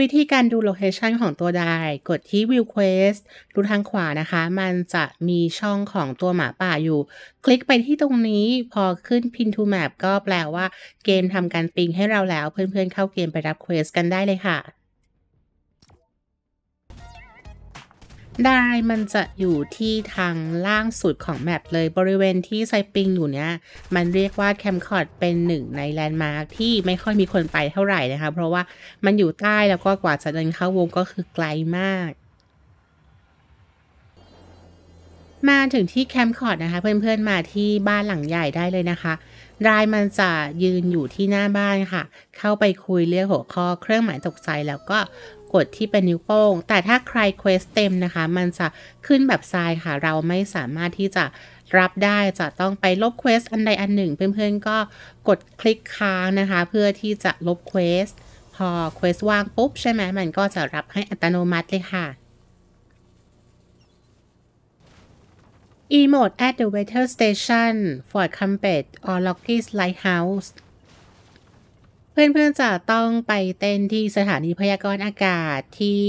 วิธีการดู location ของตัวได้กดที่ View Quest ดูทางขวานะคะ มันจะมีช่องของตัวหมาป่าอยู่ คลิกไปที่ตรงนี้พอขึ้น Pin to Map ก็แปลว่าเกมทำการ ping ให้เราแล้ว เพื่อนๆเข้าเกมไปรับ quest กันได้เลยค่ะ ได้มันจะอยู่ที่ทางล่างสุดของ map เลยบริเวณที่ทราย ping อยู่เนี้ยมันเรียกว่า Camp Cod เป็นหนึ่งใน landmark ที่ไม่ค่อยมีคนไปเท่าไหร่นะคะ เพราะว่ามันอยู่ใต้แล้วก็กว่าจะเดินเข้าวงก็คือไกลมาก มาถึงที่ Camp Cod นะคะ เพื่อนๆมาที่บ้านหลังใหญ่ได้เลยนะคะ Dire มันจะยืนอยู่ที่หน้าบ้านค่ะ เข้าไปคุยเรียกหัวข้อเครื่องหมายตกใจแล้วก็ กดที่เป็นนิ้วโป้ง แต่ถ้าใคร quest เต็มนะคะ มันจะขึ้นแบบทรายค่ะ เราไม่สามารถที่จะรับได้จะต้องไปลบ quest อันใดอันหนึ่ง เพื่อนๆก็กดคลิกค้างนะคะ เพื่อที่จะลบ quest พอ quest ว่างปุ๊บใช่ไหมมันก็จะรับให้อัตโนมัติเลยค่ะ Emote at the weather station Fort Crumpet or Lockie's Lighthouse เพื่อนๆจะต้องไปเต้นที่สถานีพยากรณ์อากาศที่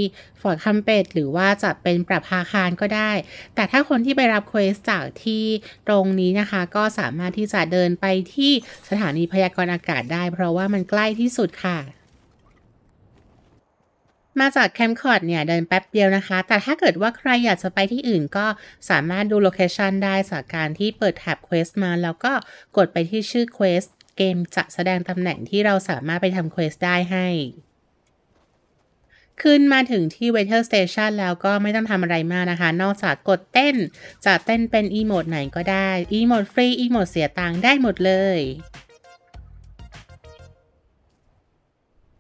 Fort Crumpet หรือว่าจะเป็นประภาคารก็ได้ แต่ถ้าคนที่ไปรับ quest จากที่ตรงนี้นะคะ ก็สามารถที่จะเดินไปที่สถานีพยากรณ์อากาศได้ เพราะว่ามันใกล้ที่สุดค่ะมาจาก Camp Cod เนี่ยเดินแป๊บเดียวนะคะ แต่ถ้าเกิดว่าใครอยากจะไปที่อื่นก็สามารถดู location ได้จากการที่เปิด tab quest มา แล้วก็กดไปที่ชื่อ quest เกมจะแสดงตำแหน่งที่เราสามารถไปทำ quest ได้ให้ ขึ้นมาถึงที่ Weather Station แล้วก็ไม่ต้องทำอะไรมากนะคะ นอกจากกดเต้น จะเต้นเป็น emote ไหนก็ได้ emote ฟรี emote เสียตังค์ได้หมดเลย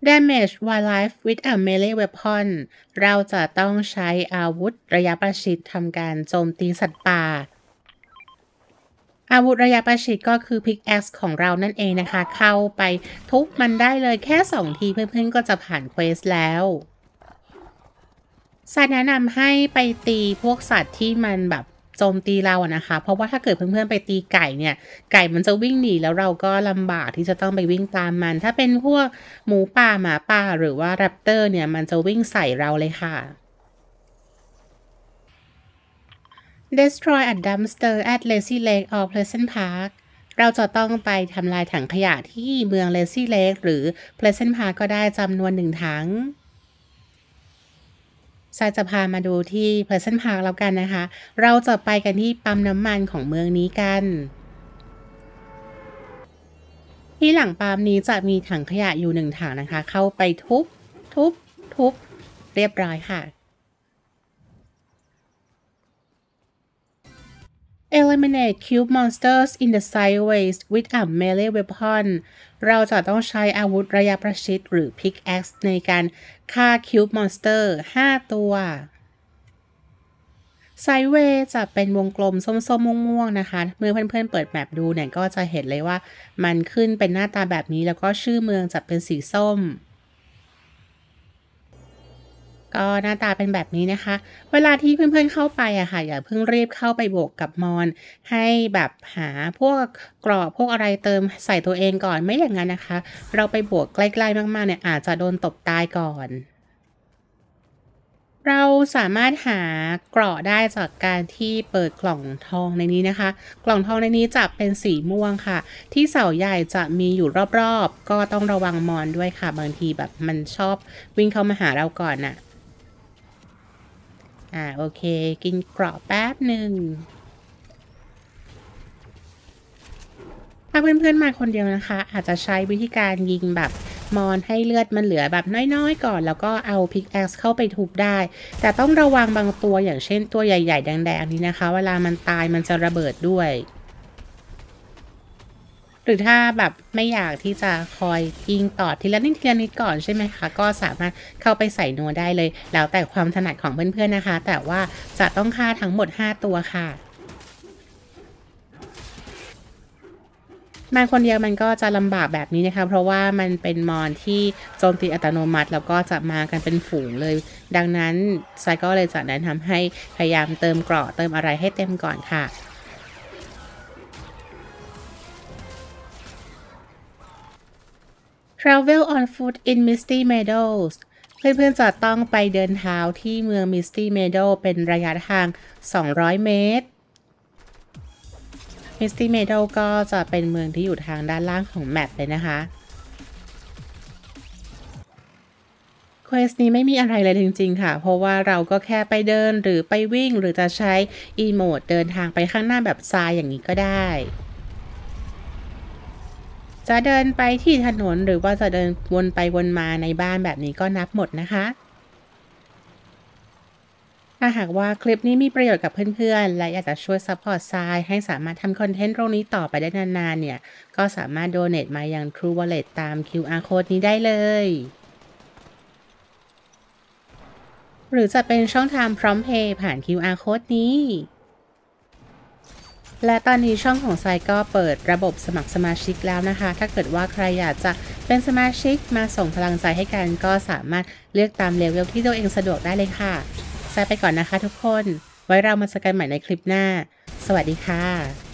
Damage Wildlife with a melee weapon เราจะต้องใช้อาวุธระยะประชิดทำการโจมตีสัตว์ป่า อาวุธระยะประชิดก็คือ pickaxe ของเรานั่นเองนะคะ เข้าไปทุบมันได้เลยแค่ 2 ทีเพื่อนๆก็จะผ่าน quest แล้วสัตว์แนะนำให้ไปตีพวกสัตว์ที่มันแบบโจมตีเราอะนะคะ เพราะว่าถ้าเกิดเพื่อนๆไปตีไก่เนี่ย ไก่มันจะวิ่งหนีแล้วเราก็ลำบากที่จะต้องไปวิ่งตามมัน ถ้าเป็นพวกหมูป่าหมาป่าหรือว่าแรปเตอร์เนี่ยมันจะวิ่งใส่เราเลยค่ะ Destroy a dumpster at Lazy Lake or Pleasant Park เราจะต้องไปทำลายถังขยะที่เมือง Lazy Lake หรือ Pleasant Park ก็ได้จำนวนหนึ่งถังซาจะพามาดูที่ Pleasant Park แล้วกันนะคะ เราจะไปกันที่ปั๊มน้ำมันของเมืองนี้กัน ที่หลังปั๊มนี้จะมีถังขยะอยู่หนึ่งถังนะคะ เข้าไปทุบ ทุบ ทุบ เรียบร้อยค่ะ Eliminate cube monsters in the sideways with a melee weapon เราจะต้องใช้อาวุธระยะประชิดหรือ pickaxe ในการฆ่า cube monster 5 ตัวไซเวย์จะเป็นวงกลมส้มๆม่วงๆนะคะ เมื่อเพื่อนๆเปิดแมปดูเนี่ยก็จะเห็นเลยว่า มันขึ้นเป็นหน้าตาแบบนี้แล้วก็ชื่อเมืองจะเป็นสีส้ม ก็หน้าตาเป็นแบบนี้นะคะ เวลาที่เพื่อนๆเข้าไปอะค่ะ อย่าเพิ่งรีบเข้าไปโบกกับมอน ให้แบบหาพวกกรอบพวกอะไรเติมใส่ตัวเองก่อนไม่อย่างนั้นนะคะ เราไปบวกใกล้ๆมากๆเนี่ยอาจจะโดนตบตายก่อนเราสามารถหาเกราะได้จากการที่เปิดกล่องทองในนี้นะคะ กล่องทองในนี้จะเป็นสีม่วงค่ะ ที่เสาใหญ่จะมีอยู่รอบๆ ก็ต้องระวังมอนด้วยค่ะ บางทีแบบมันชอบวิ่งเข้ามาหาเราก่อนน่ะ อ่าโอเค กินกรอบแป๊บหนึ่งถ้าเพื่อนๆมาคนเดียวนะคะ อาจจะใช้วิธีการยิงแบบมอนให้เลือดมันเหลือแบบน้อยๆ ก่อน แล้วก็เอาพิกแอคเข้าไปทุบได้ แต่ต้องระวังบางตัวอย่างเช่นตัวใหญ่ๆ แดงๆนี้นะคะ เวลามันตายมันจะระเบิดด้วย หรือถ้าแบบไม่อยากที่จะคอยยิงต่อทีละนิดทีละนิดก่อนใช่ไหมคะ ก็สามารถเข้าไปใส่นัวได้เลย แล้วแต่ความถนัดของเพื่อนๆนะคะ แต่ว่าจะต้องฆ่าทั้งหมด 5 ตัวค่ะมาคนเดียวมันก็จะลำบากแบบนี้นะคะ เพราะว่ามันเป็นมอนที่โจมตีอัตโนมัติ แล้วก็จะมากันเป็นฝูงเลย ดังนั้นไซก็เลยจะแนะนำให้พยายามเติมเกราะเติมอะไรให้เต็มก่อนค่ะ Travel on foot in Misty Meadows เพื่อนๆจะต้องไปเดินเท้าที่เมือง Misty Meadows เป็นระยะทาง 200 เมตร Misty Meadows ก็จะเป็นเมืองที่อยู่ทางด้านล่างของ map เลยนะคะ quest นี้ไม่มีอะไรเลยจริงๆค่ะ เพราะว่าเราก็แค่ไปเดินหรือไปวิ่งหรือจะใช้ emote เดินทางไปข้างหน้าแบบทรายอย่างนี้ก็ได้ จะเดินไปที่ถนนหรือว่าจะเดินวนไปวนมาในบ้านแบบนี้ก็นับหมดนะคะ ถ้าหากว่าคลิปนี้มีประโยชน์กับเพื่อนๆ และอยากจะช่วย support ทรายให้สามารถทำคอนเทนต์ตรงนี้ต่อไปได้นานๆ เนี่ย ก็สามารถโดเน a มายัง True Wallet ตาม QR Code นี้ได้เลยหรือจะเป็นช่องทางพร้อมเพย์ผ่าน QR Code นี้ และตอนนี้ช่องของไซก็เปิดระบบสมัครสมาชิกแล้วนะคะ ถ้าเกิดว่าใครอยากจะเป็นสมาชิกมาส่งพลังใจให้กันก็สามารถเลือกตามเลเวลที่ตัวเองสะดวกได้เลยค่ะไซไปก่อนนะคะทุกคน ไว้เรามาเจอกันใหม่ในคลิปหน้า สวัสดีค่ะ